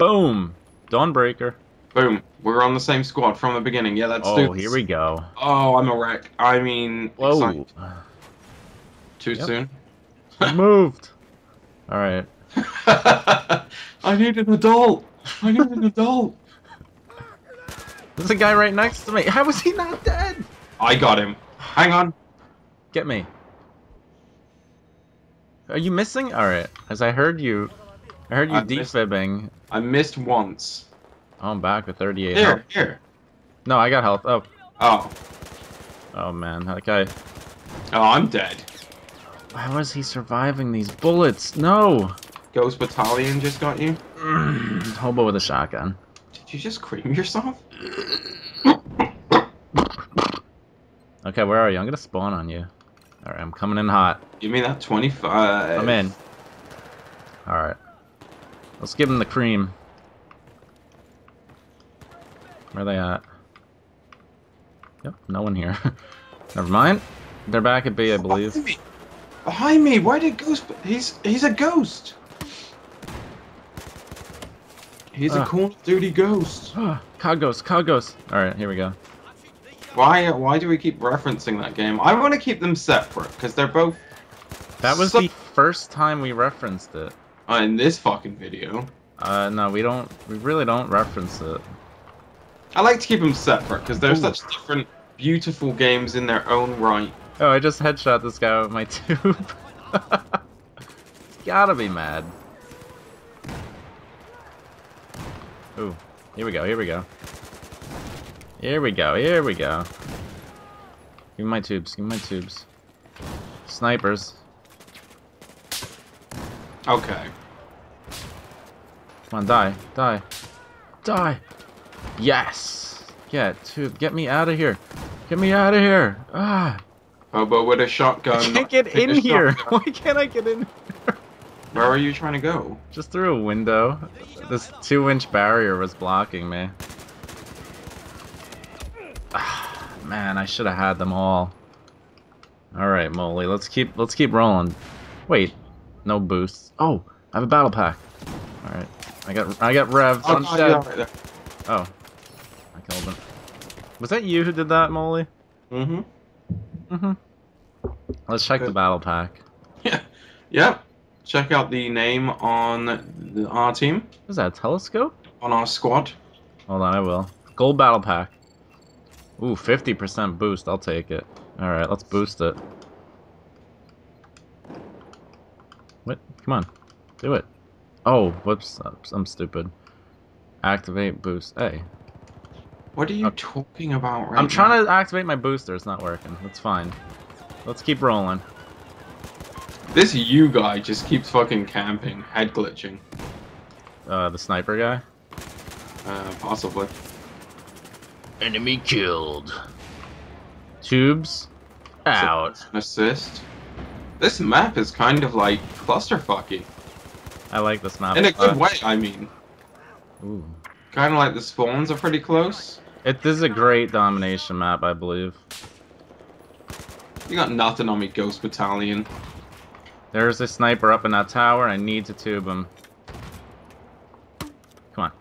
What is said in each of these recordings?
Boom! Dawnbreaker. Boom. We're on the same squad from the beginning. Yeah, let's Oh, here we go. Oh, I'm a wreck. I mean, Whoa. Too Yep. soon. I moved. Alright. I need an adult. I need an adult. There's a guy right next to me. How is he not dead? I got him. Hang on. Get me. Are you missing? Alright. As I heard you. I heard you I missed- defibbing. I missed once. Oh, I'm back with 38 health. Here, here. No, I got health. Oh. Oh. Oh, man. That guy. Oh, I'm dead. How is he surviving these bullets? No! Ghost Battalion just got you. Mm, hobo with a shotgun. Did you just cream yourself? Okay, where are you? I'm gonna spawn on you. Alright, I'm coming in hot. Give me that 25. I'm in. Alright. Let's give him the cream. Where are they at? Yep, no one here. Never mind. They're back at B, I believe. Behind me. Behind me. Why did Ghost? He's he's a ghost. He's a Ah. Call of Duty ghost. Cogos, Cogos. Alright, here we go. Why why do we keep referencing that game? I want to keep them separate because they're both That was the first time we referenced it. Uh, in this fucking video. Uh, no, we don't, we really don't reference it. I like to keep them separate because they're Ooh. such different, beautiful games in their own right. Oh, I just headshot this guy with my tube. He's gotta be mad. Ooh, here we go, here we go. Here we go, here we go. Give me my tubes, give me my tubes. Snipers. Okay. Come on, die, die, die. Yes! Yeah, tube, get me out of here. Get me out of here. Ah, Hobo with a shotgun. I can't get in here. shotgun. Why can't I get in? Where are you trying to go? Just through a window. This two inch barrier was blocking me. Ah, Man, I should have had them all. Alright, Molly, let's keep let's keep rolling. Wait, no boosts. Oh, I have a battle pack. Alright. I got I got revs Oh, on no, dead. right. Oh. I killed him. Was that you who did that, Molly? Mm-hmm. Mm-hmm. Let's check the battle pack. Yeah. Yep. Check out the name on the, our team, Is that a telescope? on our squad. Hold on, I will. Gold battle pack. Ooh, 50% boost. I'll take it. Alright, let's boost it. What? Come on. Do it. Oh, whoops. I'm stupid. Activate boost. A. What are you Okay. talking about right I'm now? trying to activate my booster. It's not working. That's fine. Let's keep rolling. This you guy just keeps fucking camping, head glitching. Uh, the sniper guy. Uh, possibly. Enemy killed. Tubes. Out. An assist. This map is kind of like clusterfucky. I like this map. In a good Uh, way, I mean. Ooh. Kind of like the spawns are pretty close. It this is a great domination map, I believe. You got nothing on me, Ghost Battalion. There's a sniper up in that tower. I need to tube him. Come on.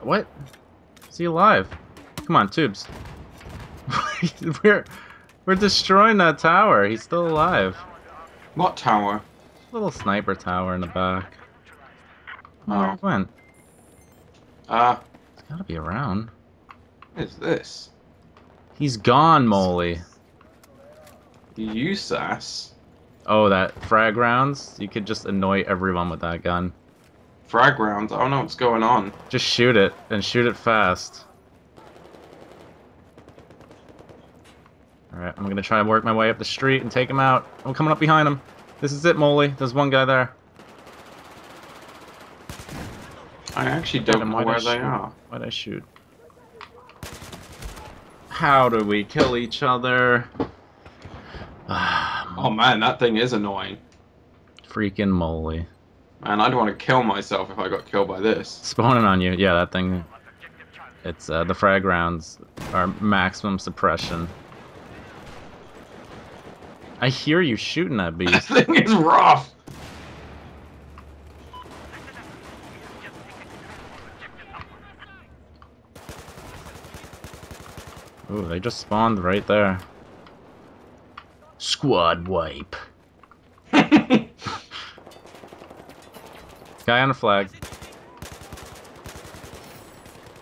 What? Is he alive? Come on, tubes. we're we're destroying that tower. He's still alive. What tower? Little sniper tower in the back. Oh, where it went? Ah, It's gotta be around. what is this? He's gone, Molly. You sass. Oh, that frag rounds? You could just annoy everyone with that gun. Frag rounds. I don't know what's going on. Just shoot it, and shoot it fast. Alright, I'm gonna try and work my way up the street and take him out. I'm coming up behind him. This is it, Molly. There's one guy there. I actually don't know where they shoot? are. Why'd I shoot? How do we kill each other? Oh man, that thing is annoying. Freaking Molly. Man, I'd want to kill myself if I got killed by this. Spawning on you. Yeah, that thing. It's, uh, the frag rounds are maximum suppression. I hear you shooting that beast. that thing is rough. Ooh, they just spawned right there. Squad wipe. Guy on the flag.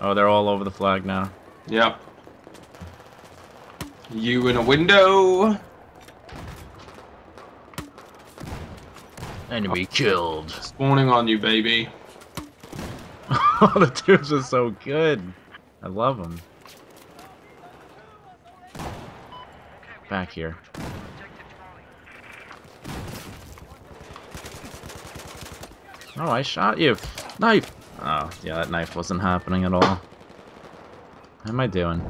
Oh, they're all over the flag now. Yep. You in a window. Enemy killed. Spawning on you, baby. oh, the tubes are so good. I love them. Back here. Oh, I shot you. Knife. Oh, yeah, that knife wasn't happening at all. How am I doing?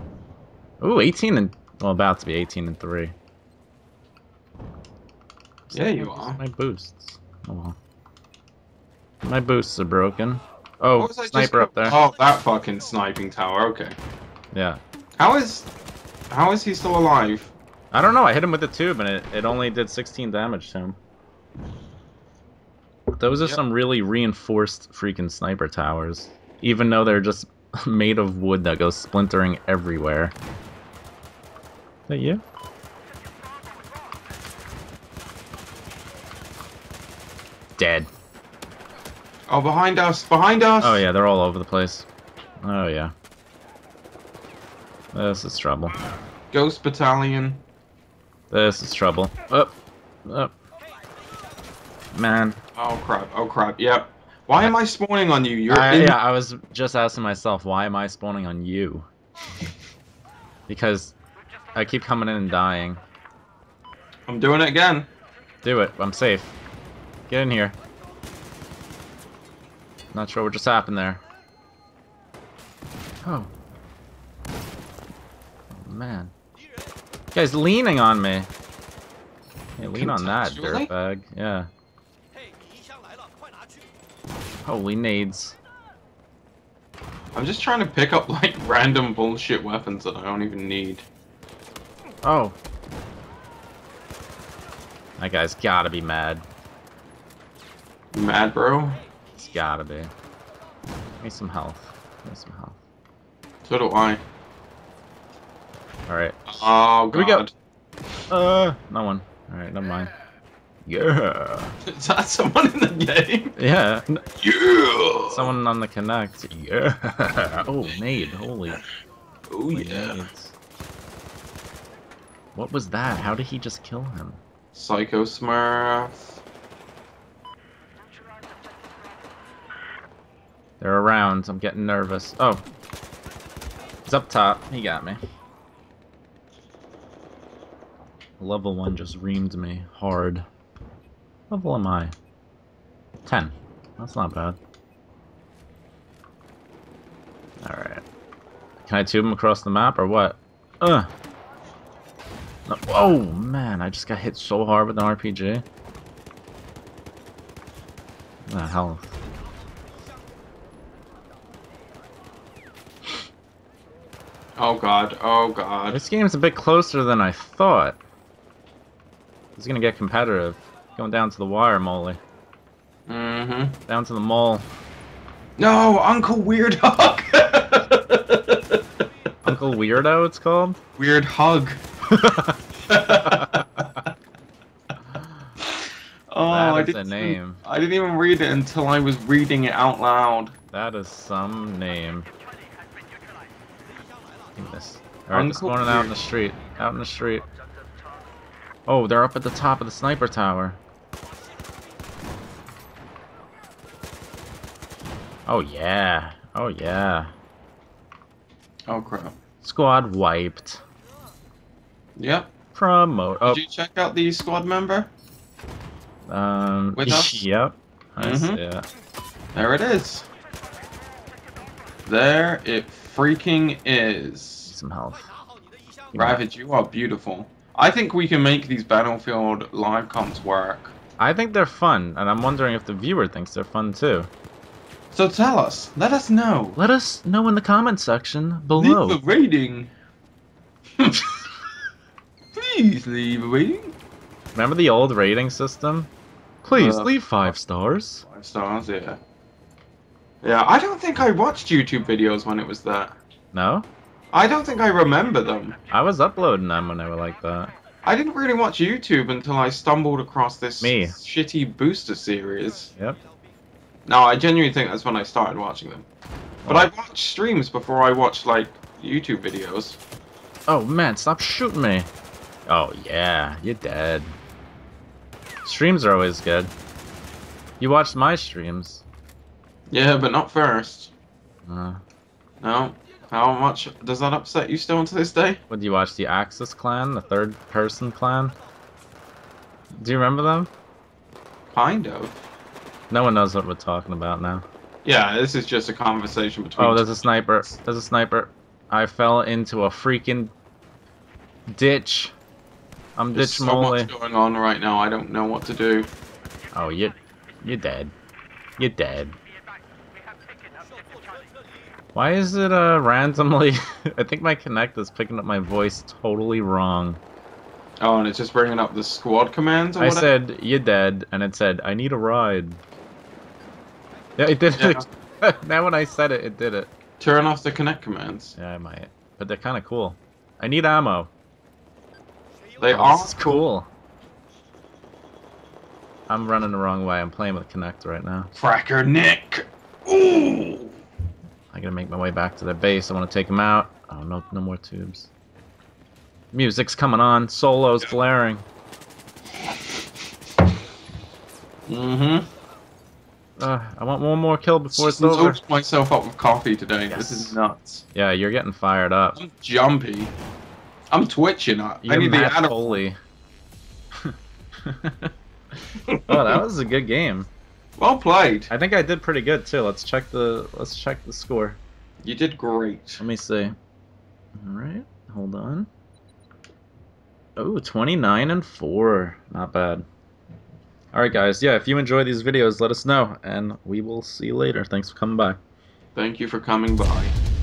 Ooh, 18 and... Well, about to be 18 and 3. Yeah, you are. My boosts. Oh well. My boosts are broken. Oh, I just- sniper up there. Oh, that fucking sniping tower. Okay. Yeah. How is, how is he still alive? I don't know, I hit him with the tube and it, it only did 16 damage to him. Those are Yep. some really reinforced freaking sniper towers. Even though they're just made of wood that goes splintering everywhere. Is that you? Dead. Oh, behind us! Behind us! Oh yeah, they're all over the place. Oh yeah. This is trouble. Ghost Battalion. This is trouble. Up. Up. Man. Oh crap! Oh crap! Yep. Why am I spawning on you? You're I, in. yeah, I was just asking myself, why am I spawning on you? Because I keep coming in and dying. I'm doing it again. Do it. I'm safe. Get in here. Not sure what just happened there. Oh. oh man. Guy's leaning on me. Hey, lean on that, dirtbag. Yeah. Oh, Holy nades. I'm just trying to pick up, like, random bullshit weapons that I don't even need. Oh. That guy's gotta be mad. Mad, bro? It's gotta be. Give me some health. Give me some health. So do I. Alright. Oh Here we go. god. Uh, no one. Alright, never mind. Yeah. Is that someone in the game? Yeah. Yeah. Someone on the Kinect. Yeah. Oh, nade. Holy. Oh yeah. nades. What was that? How did he just kill him? Psycho Smurf. They're around. I'm getting nervous. Oh. He's up top. He got me. Level 1 just reamed me hard. Level am I? 10. That's not bad. Alright. Can I tube him across the map or what? Ugh. No, oh man, I just got hit so hard with an RPG. The ah, health. Oh god. Oh god. This game's a bit closer than I thought. It's gonna get competitive. Going down to the wire, Molly. Mm-hmm. Down to the mall. No, Uncle Weird Hug. Uncle Weirdo, it's called? Weird Hug. Oh, That I is a name. I didn't even read it until I was reading it out loud. that is some name. Give this. Alright, Uncle they're spawning out in the street. Out in the street. Oh, they're up at the top of the sniper tower. Oh yeah. Oh yeah. Oh crap. Squad wiped. Yep. Promote. Oh, Did you check out the squad member? um. with us? Yep. I Mhm. see it. There it is. There it freaking is. Some health. Ravage, you are beautiful. I think we can make these Battlefield live comps work. I think they're fun, and I'm wondering if the viewer thinks they're fun too. So tell us, let us know. Let us know in the comment section below. Leave a rating. Please leave a rating. Remember the old rating system? Please uh, leave five stars. Five stars, yeah. Yeah, I don't think I watched YouTube videos when it was that. No? I don't think I remember them. I was uploading them when they were like that. I didn't really watch YouTube until I stumbled across this Me. shitty booster series. Yep. No, I genuinely think that's when I started watching them. But I watched streams before I watched like YouTube videos. Oh man, stop shooting me. Oh yeah, you're dead. Streams are always good. You watched my streams. Yeah, but not first. Uh, No. How much does that upset you still to this day? what do you watch? The Axis clan, the third person clan? Do you remember them? Kind of. No one knows what we're talking about now. Yeah, this is just a conversation between. Oh, there's a sniper. There's a sniper. I fell into a freaking ditch. I'm There's ditch so moly. much going on right now. I don't know what to do. Oh, you, you're dead. You're dead. Why is it uh randomly? I think my Kinect is picking up my voice totally wrong. Oh, and it's just bringing up the squad commands. Or I said you're dead, and it said I need a ride. Yeah, it did it. now when I said it, it did it. turn off the Kinect commands. Yeah, I might. But they're kind of cool. I need ammo. They Oh, are this is cool. I'm running the wrong way. I'm playing with Kinect right now. Cracker Nick. Ooh. I gotta make my way back to their base. I want to take them out. Oh no, no more tubes. Music's coming on. Solos blaring. Mm-hmm. Uh, I want one more kill before it's Just over. dosed myself up with coffee today. This is nuts. Yeah, you're getting fired up. I'm jumpy. I'm twitching. I, I You're need the Matt animal. Foley. oh, that was a good game. Well played. I think I did pretty good too. Let's check the let's check the score. You did great. Let me see. All right, hold on. Oh, 29 and 4. Not bad. All right, guys. Yeah, if you enjoy these videos, let us know, and we will see you later. Thanks for coming by. Thank you for coming by.